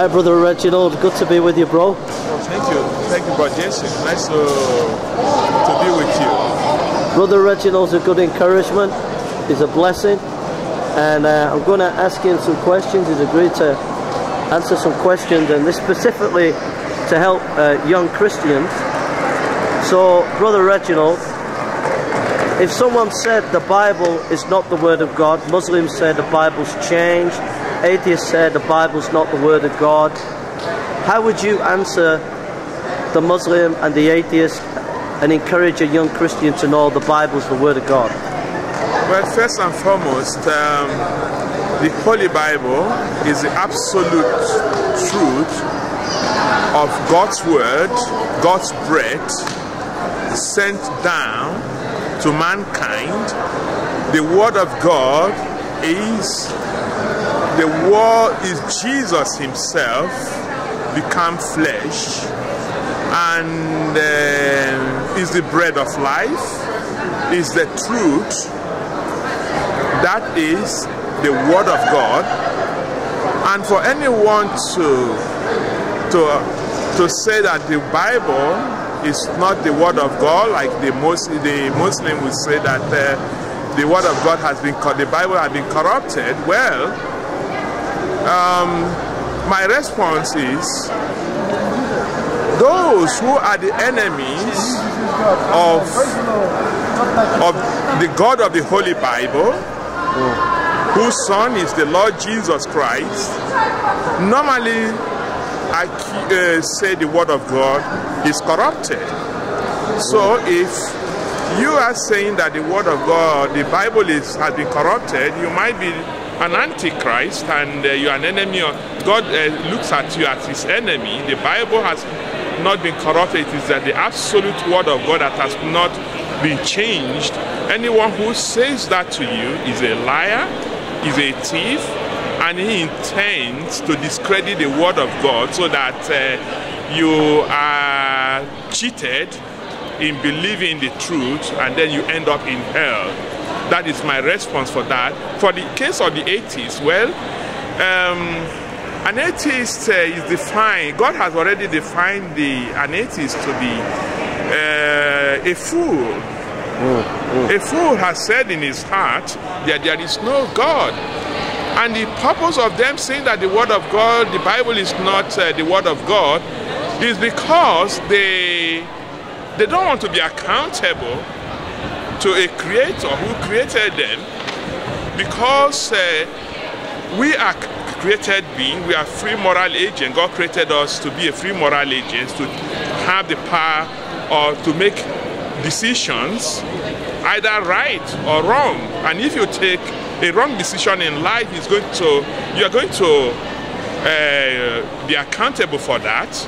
Hi, Brother Reginald. Good to be with you, bro. Thank you. Thank you, Brother Jason. Nice to, to be with you. Brother Reginald's a good encouragement. He's a blessing. And uh, I'm going to ask him some questions. He's agreed to answer some questions, and this specifically to help uh, young Christians. So, Brother Reginald, if someone said the Bible is not the Word of God, Muslims say the Bible's changed, atheists said the Bible's not the Word of God, how would you answer the Muslim and the atheist and encourage a young Christian to know the Bible's the Word of God? Well, first and foremost, um, the Holy Bible is the absolute truth of God's Word, God's bread, sent down to mankind. The Word of God is the Word is Jesus Himself become flesh and uh, is the bread of life, is the truth. That is the Word of God. And for anyone to to to say that the Bible is not the Word of God, like the most the Muslim would say that uh, the Word of God has been the Bible has been corrupted. Well, um, my response is those who are the enemies of, of the God of the Holy Bible, whose son is the Lord Jesus Christ, normally I uh, say the word of God is corrupted. So if you are saying that the word of God, the Bible is has been corrupted, you might be an antichrist and uh, you're an enemy of God uh, looks at you as his enemy. The Bible has not been corrupted. It is that the absolute word of God that has not been changed. Anyone who says that to you is a liar, is a thief, and he intends to discredit the word of God so that uh, you are cheated in believing the truth and then you end up in hell. That is my response for that. For the case of the atheists, well, um, an atheist uh, is defined, God has already defined the, an atheist to be uh, a fool. Mm, mm. A fool has said in his heart that there is no God. And the purpose of them saying that the Word of God, the Bible is not uh, the Word of God, is because they, they don't want to be accountable to a creator who created them because uh, we are created being, we are free moral agents. God created us to be a free moral agent, to have the power or to make decisions either right or wrong. And if you take a wrong decision in life, it's going to you are going to uh, be accountable for that.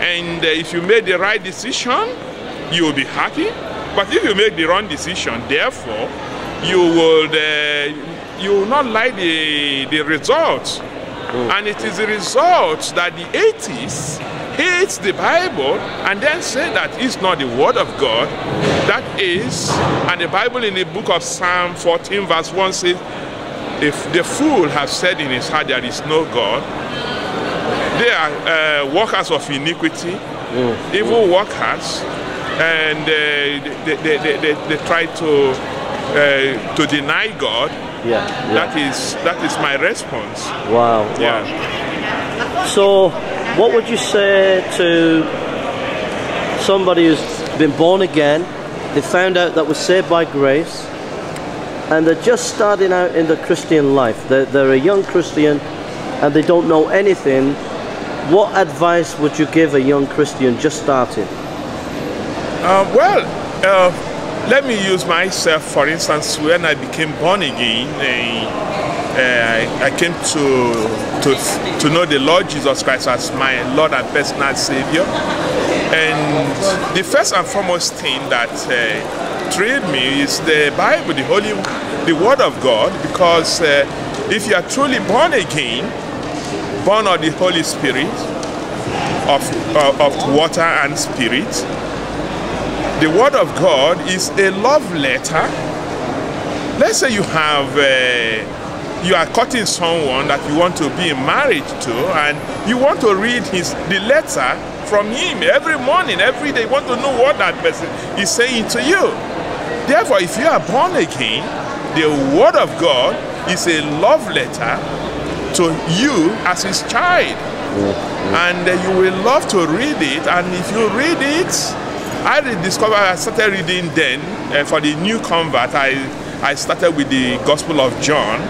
And uh, if you made the right decision, you will be happy. But if you make the wrong decision, therefore, you will uh, you will not like the the results. And it is the result that the atheists hates the Bible and then say that it's not the word of God. That is, and the Bible in the book of Psalm 14 verse 1 says, if the fool has said in his heart there is no God, they are uh, workers of iniquity, Mm. evil workers, and uh, they, they, they, they, they try to uh, to deny God. Yeah, yeah. That is that is my response. Wow. wow. Yeah. So, what would you say to somebody who's been born again? They found out that was saved by grace, and they're just starting out in the Christian life. They're, they're a young Christian, and they don't know anything. What advice would you give a young Christian just starting? Uh, well, uh, let me use myself for instance. When I became born again, uh, I, I came to, to to know the Lord Jesus Christ as my Lord and personal Savior. And the first and foremost thing that uh, me is the Bible, the Holy, the Word of God, because uh, if you are truly born again, born of the Holy Spirit, of, of water and spirit, the Word of God is a love letter. Let's say you have uh, you are cutting someone that you want to be married to, and you want to read his the letter from him every morning, every day. You want to know what that person is saying to you. Therefore, if you are born again, the Word of God is a love letter to you as His child, and uh, you will love to read it. And if you read it, I discovered I started reading then uh, for the new convert. I I started with the Gospel of John,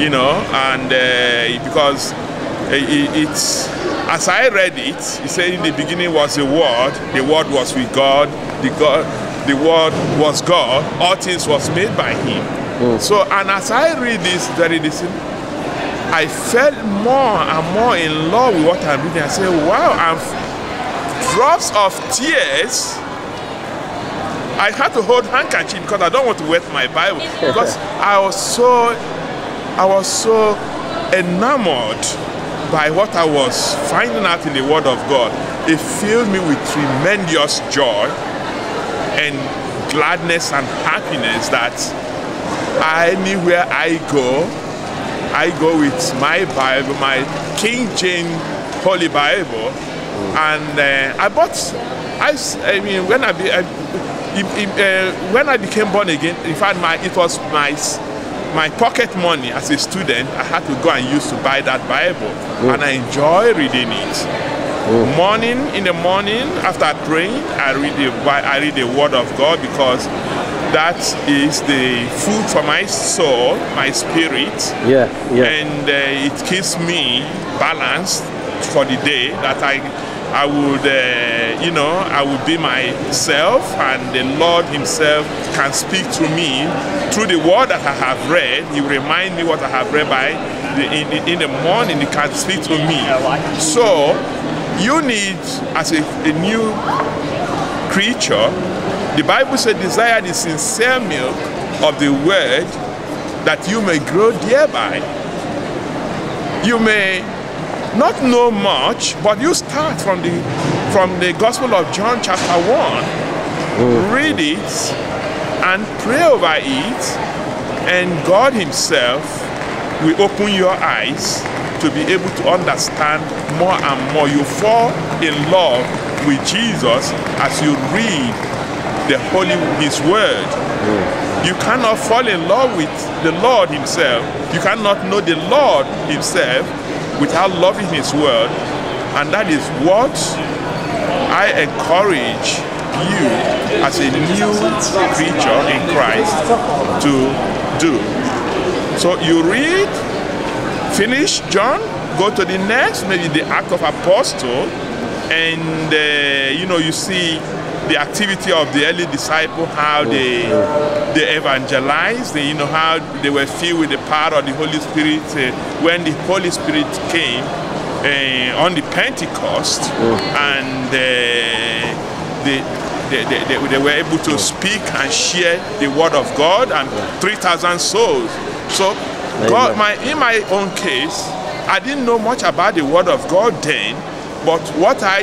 you know, and uh, because uh, it, it's as I read it, he said in the beginning was the Word, the Word was with God, the God, the Word was God, all things was made by Him. So, and as I read this very listen, I felt more and more in love with what I'm reading. I said, wow, I'm drops of tears. I had to hold handkerchief because I don't want to wet my Bible because I was so, I was so enamored by what I was finding out in the Word of God. It filled me with tremendous joy and gladness and happiness that anywhere I go, I go with my Bible, my King James Holy Bible, and uh, I bought. I mean, when I, be, I if- if, uh, when I became born again, in fact, my it was my my pocket money as a student. I had to go and use to buy that Bible, and I enjoy reading it. Morning in the morning after praying, I read the I read the Word of God because that is the food for my soul, my spirit Yeah, yeah. and uh, it keeps me balanced for the day that I I would uh, you know I would be myself and the Lord himself can speak to me through the word that I have read. He will remind me what I have read by the, in, in- the morning. He can speak to me. So you need as a, a new creature the Bible says desire the sincere milk of the word that you may grow thereby. You may not know much, but you start from the from the Gospel of John chapter one, mm. read it and pray over it, and God Himself will open your eyes to be able to understand more and more. You fall in love with Jesus as you read the Holy His Word. Mm. You cannot fall in love with the Lord Himself. You cannot know the Lord Himself without loving His Word. And that is what I encourage you as a new creature in Christ to do. So you read, finish John, go to the next, maybe the Act of Apostle, and uh, you know you see the activity of the early disciple, how they they evangelized, they, you know how they were filled with the power of the Holy Spirit uh, when the Holy Spirit came uh, on the Pentecost, and uh, they, they, they, they, they were able to speak and share the word of God, and 3,000 souls. So, God, my, in my own case, I didn't know much about the word of God then, but what I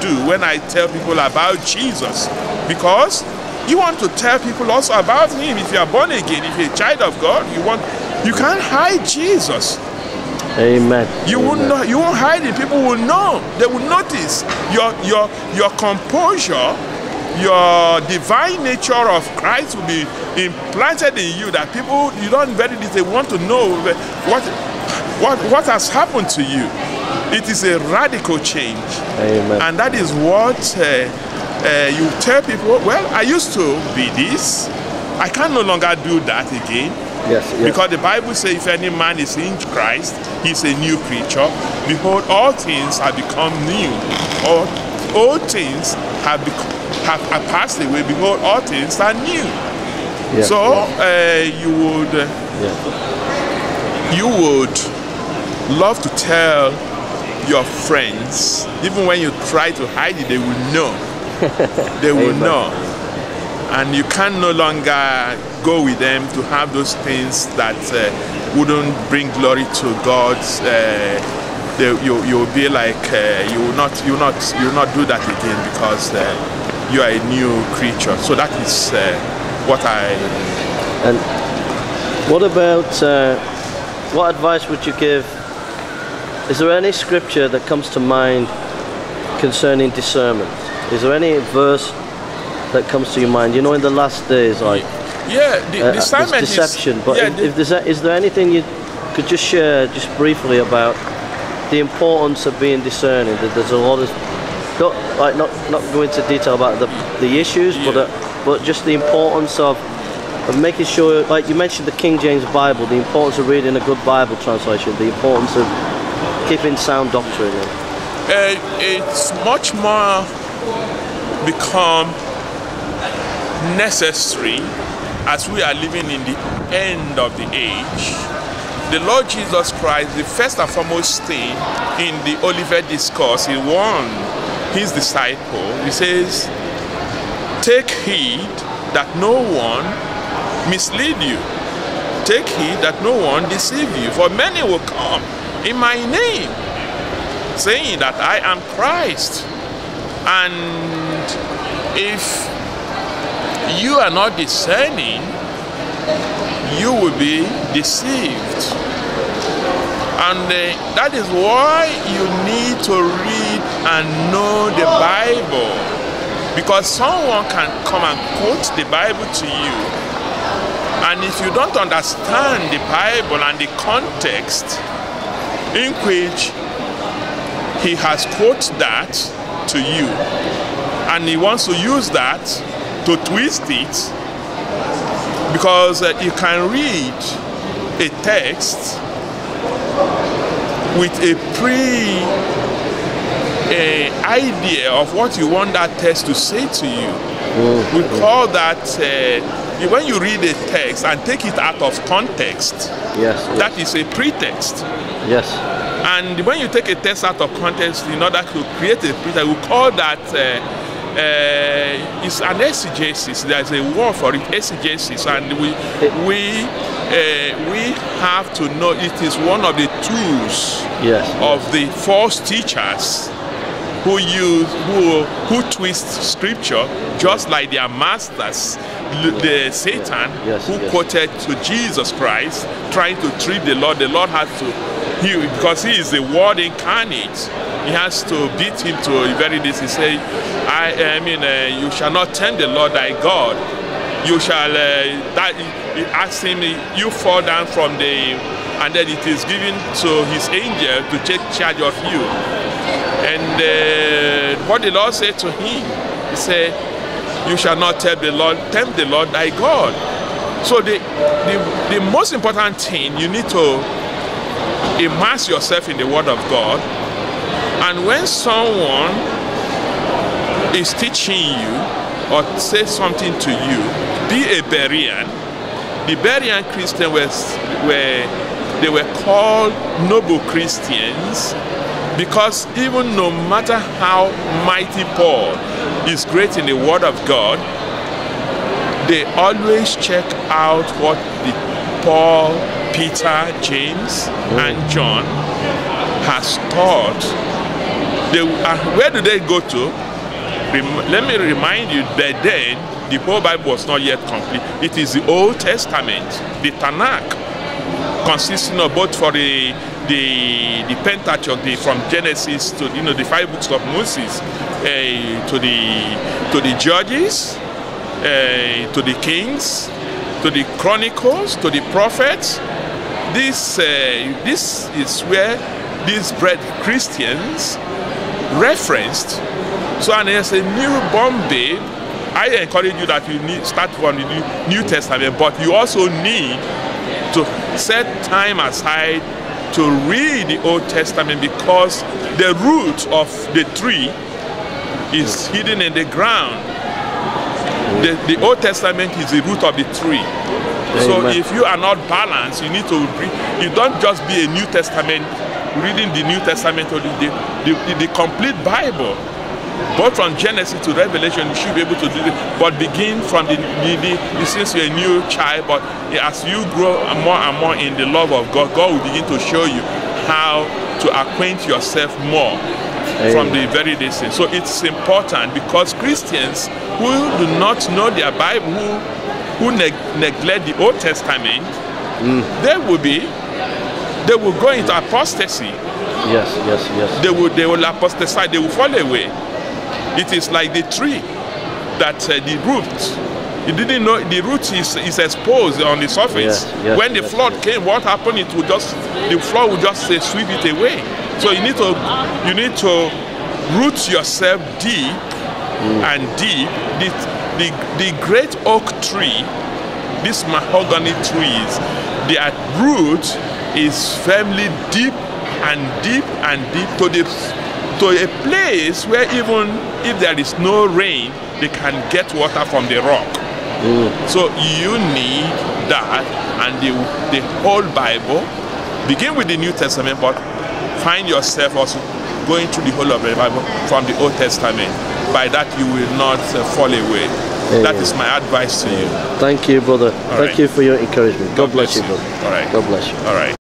do when I tell people about Jesus, because you want to tell people also about Him. If you are born again, if you're a child of God, you want, you can't hide Jesus. Amen. You Amen. will not, you won't hide it. People will know. They will notice your your your composure, your divine nature of Christ will be implanted in you. That people you don't very they want to know what what what has happened to you. It is a radical change, Amen. and that is what uh, uh, you tell people. Well, I used to be this. I can no longer do that again. yes, yes. Because the Bible says, if any man is in Christ, he's a new creature. Behold, all things have become new. All, all things have, become, have, have passed away. Behold, all things are new. so uh, you would you would love to tell your friends, even when you try to hide it, they will know. they will Amen. know. And you can no longer go with them to have those things that uh, wouldn't bring glory to God. Uh, they, you you will be like uh, you will not you will not you will not do that again because uh, you are a new creature. So that is uh, what I And what about uh, what advice would you give? Is there any scripture that comes to mind concerning discernment? Is there any verse that comes to your mind? You know, in the last days, like Yeah, the uh, discernment deception. is but yeah, if, the- if there's a, is there anything you could just share, just briefly, about the importance of being discerning? That there's a lot of not like not not go into detail about the the issues, but uh, but just the importance of of making sure, like you mentioned, the King James Bible, the importance of reading a good Bible translation, the importance of keeping sound doctrine. Uh, it's much more become necessary as we are living in the end of the age. The Lord Jesus Christ, the first and foremost thing in the Olivet Discourse, he warned his disciple. He says, Take heed that no one mislead you. Take heed that no one deceive you. For many will come in my name, saying that I am Christ. And if you are not discerning, you will be deceived. And uh, that is why you need to read and know the Bible. Because someone can come and quote the Bible to you. And if you don't understand the Bible and the context in which he has quoted that to you, and he wants to use that to twist it, because uh, you can read a text with a pre uh, idea of what you want that text to say to you. We call that uh, when you read a text and take it out of context, yes, that is a pretext. yes, And when you take a text out of context in order to create a pretext, we call that uh, uh, it's an exegesis. There's a word for it, exegesis, and we we uh, we have to know it is one of the tools yes, of the false teachers who use who who twist scripture just like their masters the satan Yes, who quoted to jesus christ trying to trick the lord. The lord has to he because he is the word incarnate he has to beat him to a very this he say i i mean uh, you shall not tempt the lord thy god. You shall uh, that he asked him you fall down from the and then it is given to his angel to take charge of you. And uh, what the Lord said to him, He said, "You shall not tempt the Lord, tempt the Lord thy God." So the, the the most important thing you need to immerse yourself in the Word of God, and when someone is teaching you or say something to you, be a Berean. The Berean Christians were, were they were called noble Christians because even no matter how mighty Paul is great in the Word of God, they always check out what the Paul, Peter, James, and John has taught. They, uh, where do they go to? Rem- let me remind you that then the whole Bible was not yet complete. It is the Old Testament, the Tanakh, consisting of both for the the the Pentateuch, the, from Genesis to you know the five books of Moses, uh, to the to the Judges, uh, to the Kings, to the Chronicles, to the Prophets. This uh, this is where these Berean Christians referenced. So and as a newborn babe, I encourage you that you need start from the New Testament, but you also need to set time aside to read the Old Testament because the root of the tree is hidden in the ground. The, the Old Testament is the root of the tree. So if you are not balanced, you need to read. You don't just be a New Testament, reading the New Testament or the, the, the complete Bible. Both from Genesis to Revelation, you should be able to do it. But begin from the, the since you're a new child, but as you grow more and more in the love of God, God will begin to show you how to acquaint yourself more from the very distance. So it's important because Christians who do not know their Bible, who, who neg- neglect the Old Testament, they will be they will go into apostasy. Yes, yes, yes. They will they will apostatize. They will fall away. It is like the tree that uh, the root. You didn't know the root is, is exposed on the surface. Yes, yes, when the yes, flood came, what happened? It would just the flood would just say sweep it away. So you need to you need to root yourself deep and deep. The, the the great oak tree, these mahogany trees, their root is firmly deep and deep and deep to the to a place where even if there is no rain, they can get water from the rock. So you need that and the, the whole Bible. Begin with the New Testament, but find yourself also going through the whole of the Bible from the Old Testament. By that you will not uh, fall away. That is my advice to you. Thank you, brother. Thank right. you for your encouragement. God, bless, bless you, you. brother. All right. God bless you. All right.